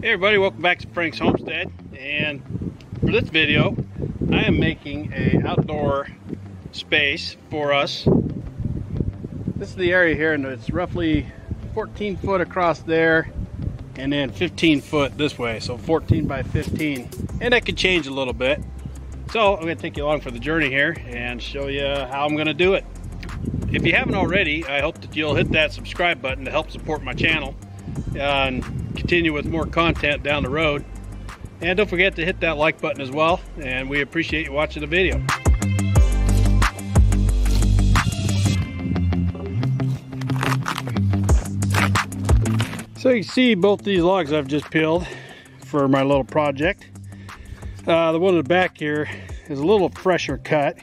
Hey everybody, welcome back to Frank's Homestead. And for this video, I am making a outdoor space for us. This is the area here and it's roughly 14 foot across there and then 15 foot this way. So 14 by 15. And that could change a little bit. So I'm gonna take you along for the journey here and show you how I'm gonna do it. If you haven't already, I hope that you'll hit that subscribe button to help support my channel and continue with more content down the road. And don't forget to hit that like button as well. And we appreciate you watching the video. So you see both these logs I've just peeled for my little project. Uh, the one in the back here is a little fresher cut,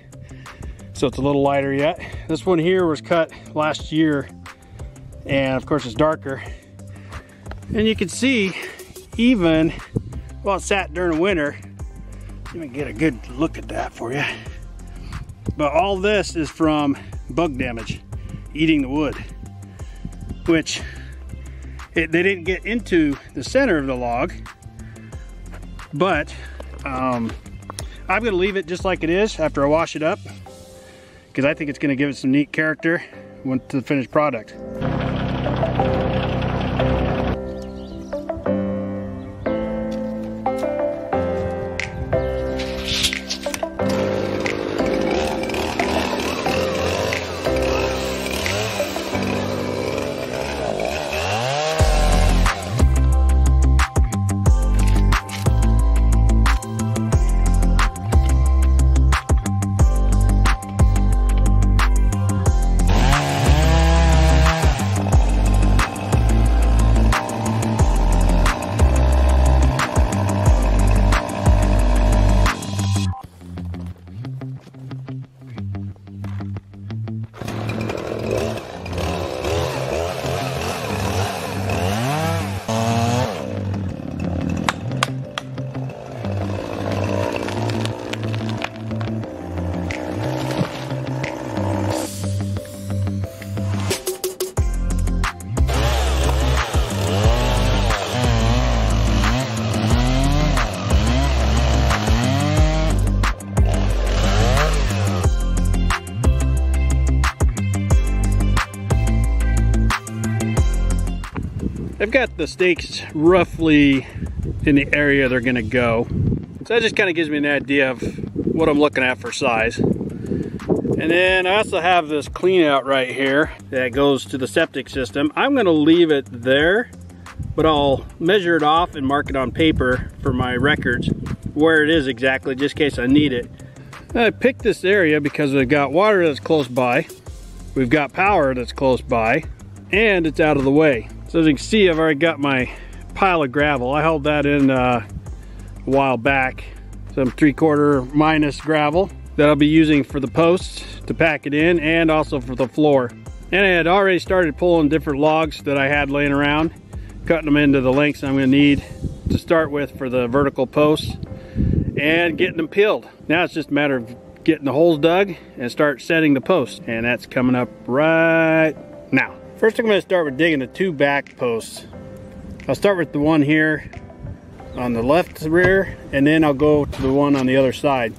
so it's a little lighter yet. This one here was cut last year, and of course it's darker. And you can see even, well, it sat during the winter. Let me get a good look at that for you. But all this is from bug damage, eating the wood, which it, they didn't get into the center of the log, but um, I'm gonna leave it just like it is after I wash it up because I think it's gonna give it some neat character to the finished product. I've got the stakes roughly in the area they're gonna go. So that just kind of gives me an idea of what I'm looking at for size. And then I also have this clean out right here that goes to the septic system. I'm gonna leave it there, but I'll measure it off and mark it on paper for my records where it is exactly, just in case I need it. I picked this area because we've got water that's close by, we've got power that's close by, and it's out of the way. So as you can see, I've already got my pile of gravel. I held that in uh, a while back. Some three quarter minus gravel that I'll be using for the posts to pack it in and also for the floor. And I had already started pulling different logs that I had laying around, cutting them into the lengths I'm gonna need to start with for the vertical posts and getting them peeled. Now it's just a matter of getting the holes dug and start setting the posts. And that's coming up right now. First I'm going to start with digging the two back posts. I'll start with the one here on the left rear and then I'll go to the one on the other side.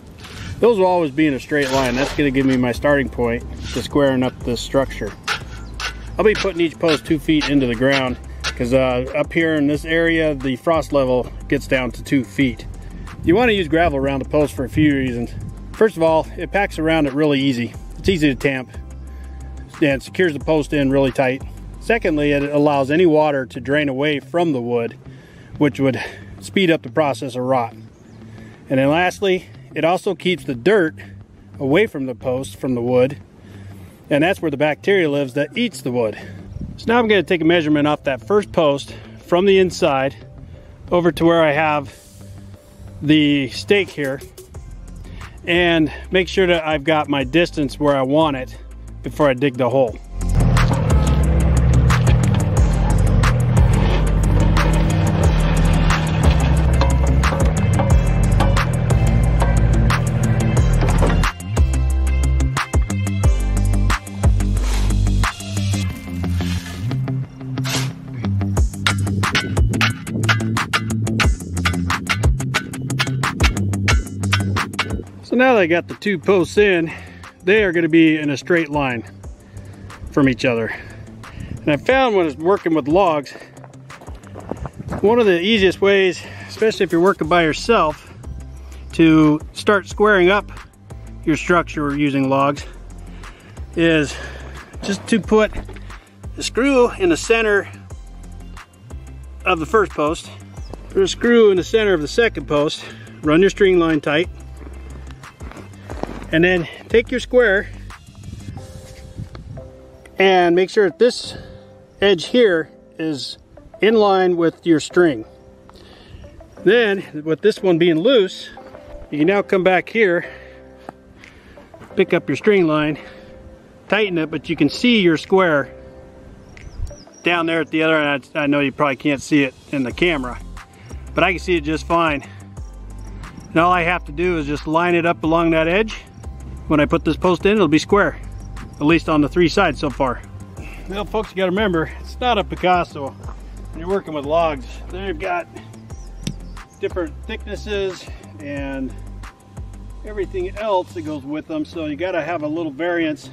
Those will always be in a straight line. That's going to give me my starting point to squaring up this structure. I'll be putting each post two feet into the ground because uh, up here in this area the frost level gets down to two feet. You want to use gravel around the post for a few reasons. First of all, it packs around it really easy. It's easy to tamp and secures the post in really tight. Secondly, it allows any water to drain away from the wood, which would speed up the process of rot. And then lastly, it also keeps the dirt away from the post, from the wood, and that's where the bacteria lives that eats the wood. So now I'm going to take a measurement off that first post from the inside over to where I have the stake here and make sure that I've got my distance where I want it before I dig the hole. So now that I got the two posts in, they are gonna be in a straight line from each other. And I found when I working with logs, one of the easiest ways, especially if you're working by yourself, to start squaring up your structure using logs is just to put the screw in the center of the first post, put a screw in the center of the second post, run your string line tight, and then take your square and make sure that this edge here is in line with your string. Then, with this one being loose, you can now come back here, pick up your string line, tighten it, but you can see your square down there at the other end. I know you probably can't see it in the camera, but I can see it just fine. And all I have to do is just line it up along that edge. When I put this post in, it'll be square, at least on the three sides so far. Well, folks, you gotta remember, it's not a Picasso. When you're working with logs, they've got different thicknesses and everything else that goes with them. So you gotta have a little variance,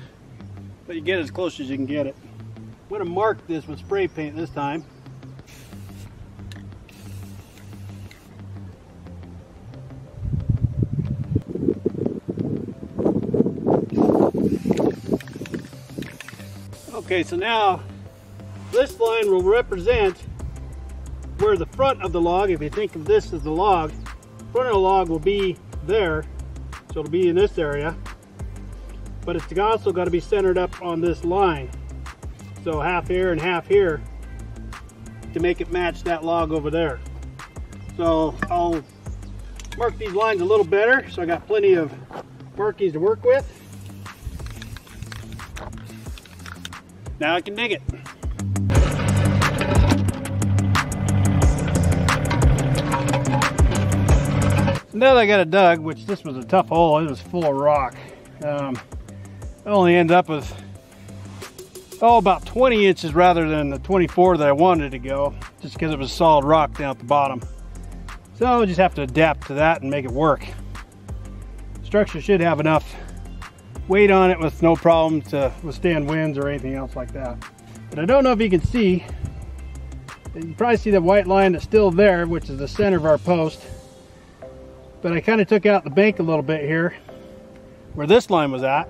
but you get as close as you can get it. I'm gonna mark this with spray paint this time. Okay, so now this line will represent where the front of the log, if you think of this as the log, front of the log will be there, so it'll be in this area, but it's also got to be centered up on this line. So half here and half here to make it match that log over there. So I'll mark these lines a little better so I got plenty of markings to work with. Now I can dig it. now that I got it dug, which this was a tough hole, it was full of rock. Um, I only end up with, oh, about 20 inches rather than the 24 that I wanted to go, just because it was solid rock down at the bottom. So I just have to adapt to that and make it work. Structure should have enough weight on it with no problem to withstand winds or anything else like that. But I don't know if you can see, you can probably see the white line that's still there, which is the center of our post but I kind of took out the bank a little bit here where this line was at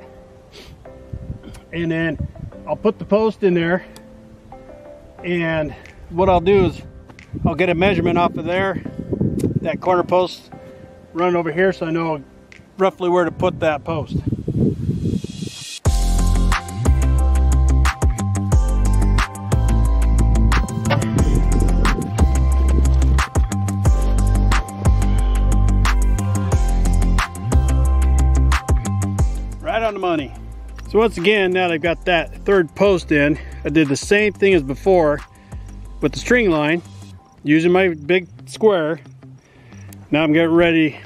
and then I'll put the post in there and what I'll do is I'll get a measurement off of there that corner post run over here so I know roughly where to put that post. So once again, now that I've got that third post in, I did the same thing as before with the string line, using my big square. Now I'm getting ready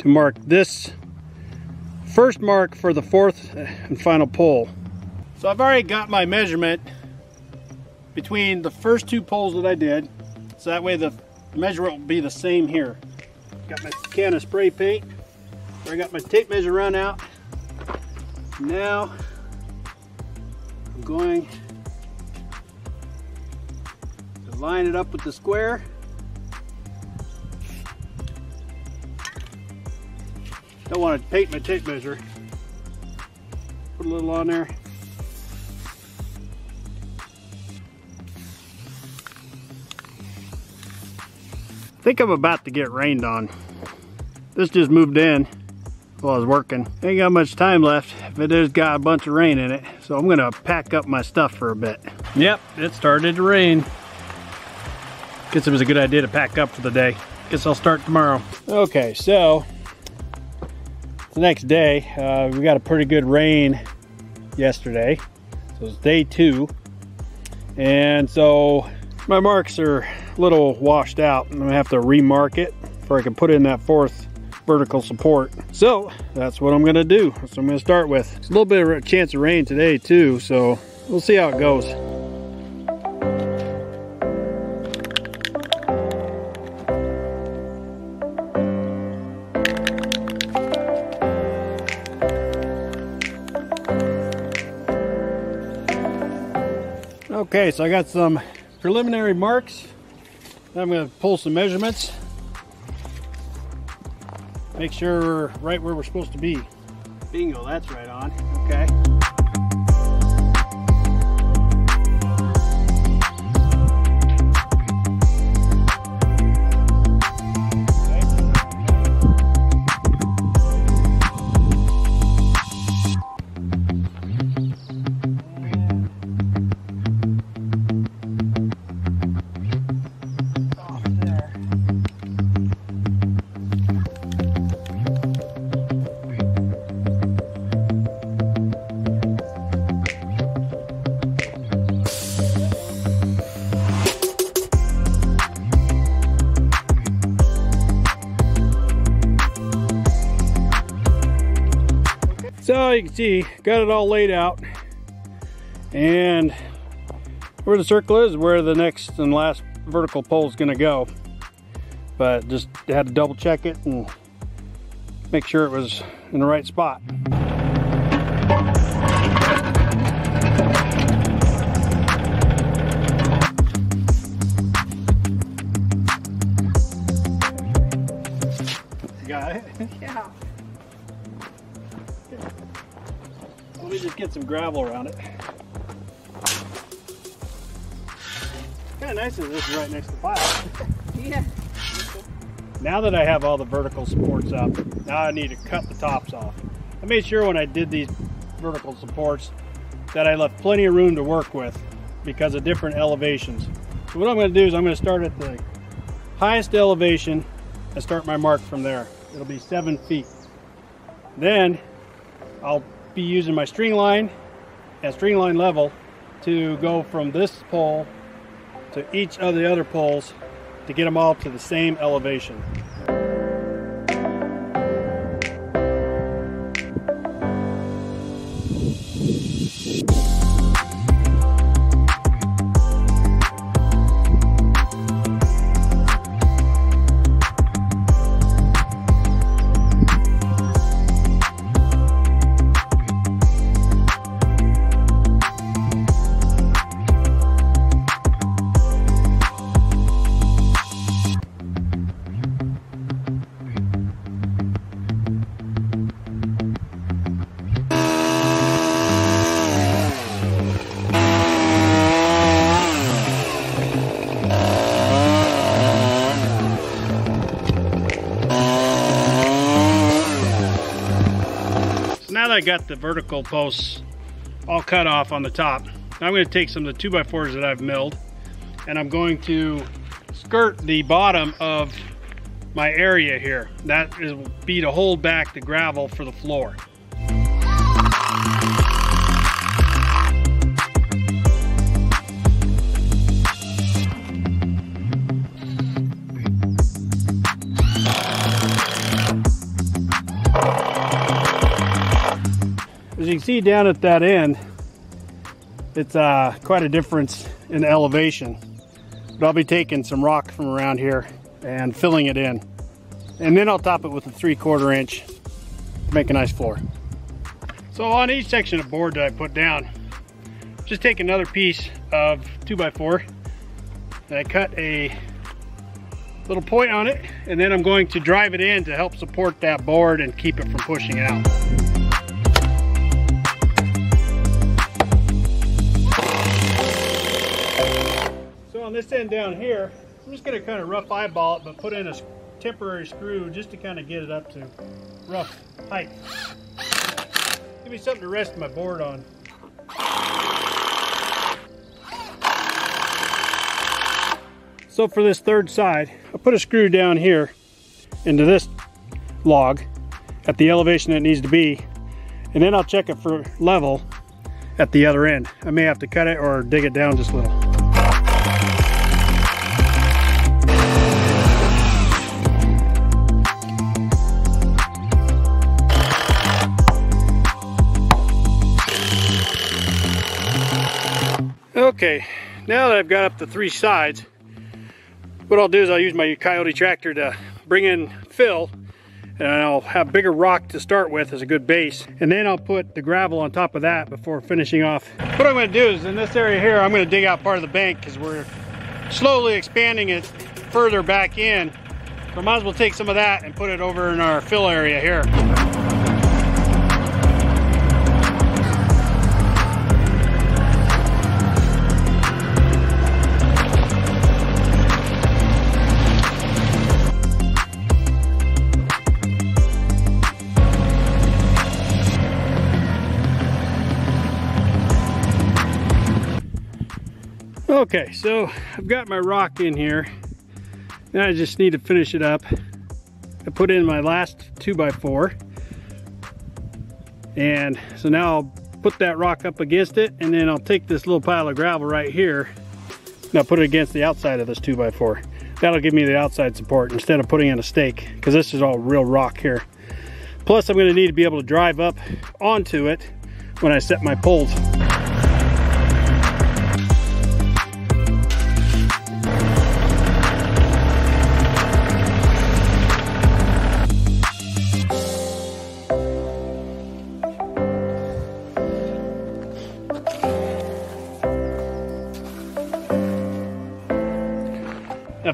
to mark this first mark for the fourth and final pole. So I've already got my measurement between the first two poles that I did. So that way the measurement will be the same here. Got my can of spray paint. I got my tape measure run out. Now I'm going to line it up with the square. Don't want to paint my tape measure. Put a little on there. I think I'm about to get rained on. This just moved in while I was working. Ain't got much time left, but it has got a bunch of rain in it. So I'm gonna pack up my stuff for a bit. Yep, it started to rain. Guess it was a good idea to pack up for the day. Guess I'll start tomorrow. Okay, so the next day. Uh, we got a pretty good rain yesterday. So it's day two. And so my marks are a little washed out. I'm gonna have to remark it before I can put in that fourth vertical support. So that's what I'm gonna do. So I'm gonna start with. It's a little bit of a chance of rain today too, so we'll see how it goes. Okay, so I got some preliminary marks. I'm gonna pull some measurements Make sure we're right where we're supposed to be. Bingo, that's right on. You can see, got it all laid out. And where the circle is, where the next and last vertical pole is gonna go. But just had to double check it and make sure it was in the right spot. Some gravel around it. Kind of nice that this is right next to the pile. Yeah. Now that I have all the vertical supports up, now I need to cut the tops off. I made sure when I did these vertical supports that I left plenty of room to work with because of different elevations. So what I'm going to do is I'm going to start at the highest elevation and start my mark from there. It'll be seven feet. Then I'll be using my string line at string line level to go from this pole to each of the other poles to get them all to the same elevation. I got the vertical posts all cut off on the top, I'm going to take some of the 2x4s that I've milled and I'm going to skirt the bottom of my area here. That is be to hold back the gravel for the floor. See down at that end, it's uh, quite a difference in elevation. But I'll be taking some rock from around here and filling it in. And then I'll top it with a three quarter inch to make a nice floor. So on each section of board that I put down, just take another piece of two by four and I cut a little point on it and then I'm going to drive it in to help support that board and keep it from pushing out. This end down here, I'm just going to kind of rough eyeball it, but put in a temporary screw just to kind of get it up to rough height. Give me something to rest my board on. So for this third side, I put a screw down here into this log at the elevation it needs to be, and then I'll check it for level at the other end. I may have to cut it or dig it down just a little. Okay, now that I've got up the three sides, what I'll do is I'll use my Kioti tractor to bring in fill and I'll have bigger rock to start with as a good base. And then I'll put the gravel on top of that before finishing off. What I'm gonna do is in this area here, I'm gonna dig out part of the bank because we're slowly expanding it further back in. So I might as well take some of that and put it over in our fill area here. Okay, so I've got my rock in here. Now I just need to finish it up. I put in my last 2x4. And so now I'll put that rock up against it and then I'll take this little pile of gravel right here and I'll put it against the outside of this 2x4. That'll give me the outside support instead of putting in a stake because this is all real rock here. Plus I'm going to need to be able to drive up onto it when I set my poles.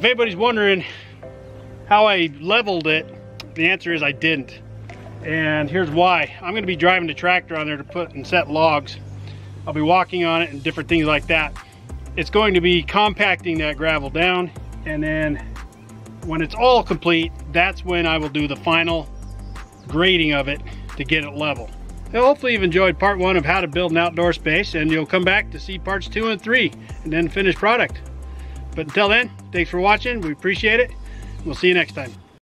If anybody's wondering how I leveled it, the answer is I didn't. And here's why. I'm gonna be driving the tractor on there to put and set logs. I'll be walking on it and different things like that. It's going to be compacting that gravel down and then when it's all complete, that's when I will do the final grading of it to get it level. Now, hopefully you've enjoyed part one of how to build an outdoor space and you'll come back to see parts two and three and then finished product. But until then, thanks for watching. We appreciate it. We'll see you next time.